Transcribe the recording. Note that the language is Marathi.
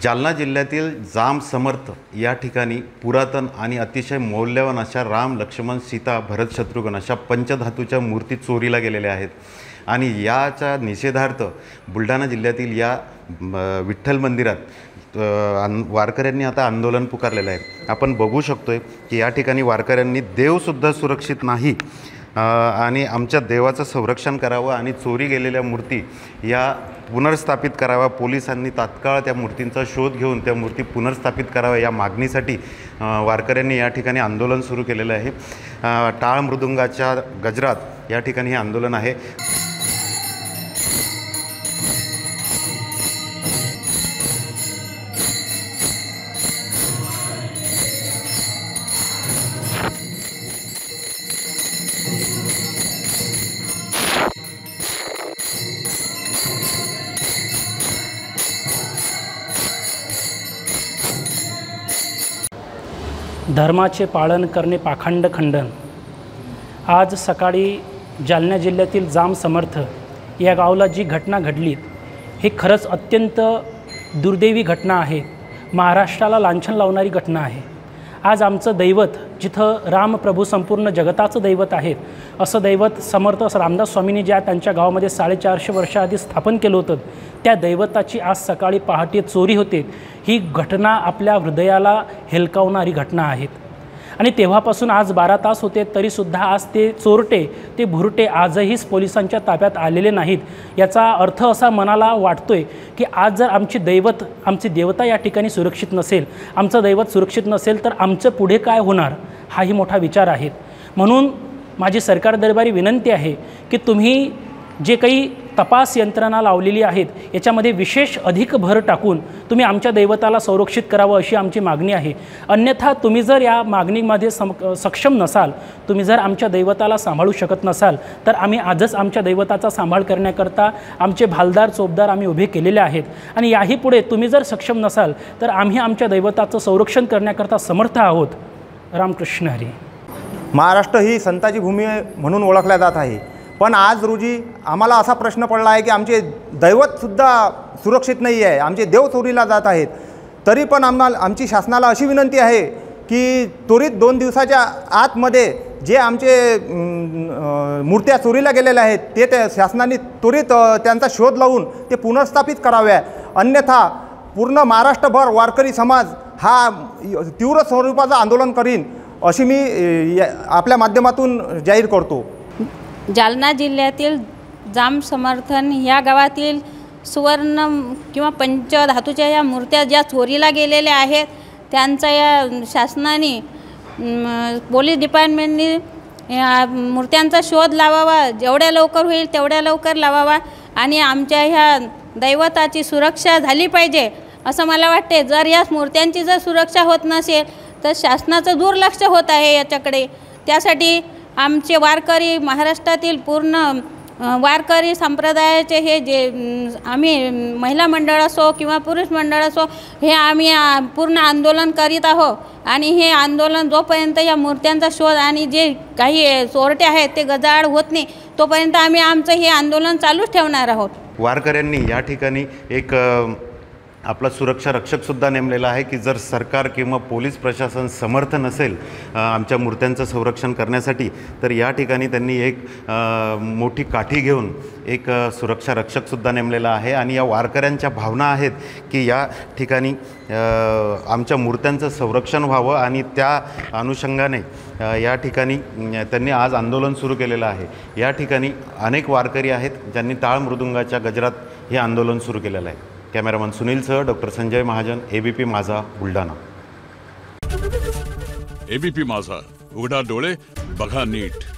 जालना जिल्ह्यातील जाम समर्थ या ठिकाणी पुरातन आणि अतिशय मौल्यवान अशा राम लक्ष्मण सीता भरत शत्रुघ्न अशा पंचधातूच्या मूर्ती चोरीला गेलेल्या आहेत. आणि याच्या निषेधार्थ बुलढाणा जिल्ह्यातील या विठ्ठल मंदिरात वारकऱ्यांनी आता आंदोलन पुकारलेलं आहे. आपण बघू शकतोय की या ठिकाणी वारकऱ्यांनी देवसुद्धा सुरक्षित नाही. आणि आमच्या देवाचं संरक्षण करावं आणि चोरी गेलेल्या मूर्ती या पुनर्स्थापित कराव्या. पोलिसांनी तात्काळ त्या मूर्तींचा शोध घेऊन त्या मूर्ती पुनर्स्थापित कराव्या या मागणीसाठी वारकऱ्यांनी या ठिकाणी आंदोलन सुरू केलेलं आहे. टाळ मृदुंगाच्या गजरात या ठिकाणी हे आंदोलन आहे. धर्माचे पालन करणे पाखंड खंडन. आज सकाळी जालना जिल्ह्यातील जाम समर्थ या गावाला जी घटना घडली ही खरंच अत्यंत दुर्दैवी घटना आहे. महाराष्ट्राला लांछन लावणारी घटना आहे. आज आमचं दैवत जिथं रामप्रभू संपूर्ण जगताचं दैवत आहेत असं दैवत समर्थ रामदास स्वामींनी ज्या त्यांच्या गावामध्ये साडेचारशे वर्षाआधी स्थापन केलं होतं त्या दैवताची आज सकाळी पहाटे चोरी होते. ही घटना आपल्या हृदयाला हेलकावणारी घटना आहेत. आणि तेव्हापासून आज बारा तास होते तरीसुद्धा आज ते चोरटे ते भुरटे आजहीच पोलिसांच्या ताब्यात आलेले नाहीत. याचा अर्थ असा मनाला वाटतोय की आज जर आमची दैवत आमची देवता या ठिकाणी सुरक्षित नसेल आमचं दैवत सुरक्षित नसेल तर आमचं पुढे काय होणार? हाही मोठा विचार आहे. म्हणून माझी सरकार दरबारी विनंती आहे की तुम्ही जे काही तपास यंत्रणा लावलेली आहेत याच्यामध्ये विशेष अधिक भर टाकून तुम्ही आमच्या दैवताला संरक्षित करावं अशी आमची मागणी आहे. अन्यथा तुम्ही जर या मागणीमध्ये सम सक्षम नसाल तुम्ही जर आमच्या दैवताला सांभाळू शकत नसाल तर आम्ही आजच आमच्या दैवताचा सांभाळ करण्याकरता आमचे भालदार चोपदार आम्ही उभे केलेले आहेत. आणि याही पुढे तुम्ही जर सक्षम नसाल तर आम्ही आमच्या दैवताचं संरक्षण करण्याकरता समर्थ आहोत. रामकृष्ण हरी. महाराष्ट्र ही संताची भूमी म्हणून ओळखल्या जात आहे. पण आज रोजी आम्हाला असा प्रश्न पडला आहे की आमचे दैवतसुद्धा सुरक्षित नाही आहे आमचे देव चोरीला जात आहेत. तरी पण आम्हाला आमची शासनाला अशी विनंती आहे की त्वरित दोन दिवसाच्या आतमध्ये जे आमचे मूर्त्या चोरीला गेलेल्या आहेत ते त्या शासनाने त्वरित त्यांचा शोध लावून ते पुनर्स्थापित कराव्या. अन्यथा पूर्ण महाराष्ट्रभर वारकरी समाज हा तीव्र स्वरूपाचं आंदोलन करीन अशी मी या- आपल्या माध्यमातून जाहीर करतो. जालना जिल्ह्यातील जाम समर्थन ह्या गावातील सुवर्ण किंवा पंचधातूच्या या मूर्त्या ज्या चोरीला गेलेल्या आहेत त्यांचा या शासनाने पोलीस डिपार्टमेंटनी या मूर्त्यांचा शोध लावावा जेवढ्या लवकर होईल तेवढ्या लवकर लावावा आणि आमच्या ह्या दैवताची सुरक्षा झाली पाहिजे असं मला वाटते. जर या मूर्त्यांची जर सुरक्षा होत नसेल तर शासनाचं दुर्लक्ष होत आहे याच्याकडे. त्यासाठी आमचे वारकरी महाराष्ट्रातील पूर्ण वारकरी संप्रदायाचे हे जे आम्ही महिला मंडळ असो किंवा पुरुष मंडळ असो हे आम्ही पूर्ण आंदोलन करीत आहोत. आणि हे आंदोलन जोपर्यंत या मूर्त्यांचा शोध आणि जे काही चोरटे आहेत ते गजाआड होत नाही तोपर्यंत आम्ही आमचं हे आंदोलन चालूच ठेवणार आहोत. वारकऱ्यांनी या ठिकाणी एक आपला सुरक्षा रक्षकसुद्धा नेमलेला आहे की जर सरकार किंवा पोलीस प्रशासन समर्थ नसेल आमच्या मूर्त्यांचं संरक्षण करण्यासाठी तर या ठिकाणी त्यांनी एक मोठी काठी घेऊन एक सुरक्षा रक्षकसुद्धा नेमलेला आहे. आणि या वारकऱ्यांच्या भावना आहेत की या ठिकाणी आमच्या मूर्त्यांचं संरक्षण व्हावं आणि त्या अनुषंगाने या ठिकाणी त्यांनी आज आंदोलन सुरू केलेलं आहे. या ठिकाणी अनेक वारकरी आहेत ज्यांनी टाळ मृदुंगाच्या गजरात हे आंदोलन सुरू केलेलं आहे. Cameraman सुनीलसह doctor Sanjay Mahajan A B P Majha Buldhana. ABP माझा. उघडा डोळे बघा नीट.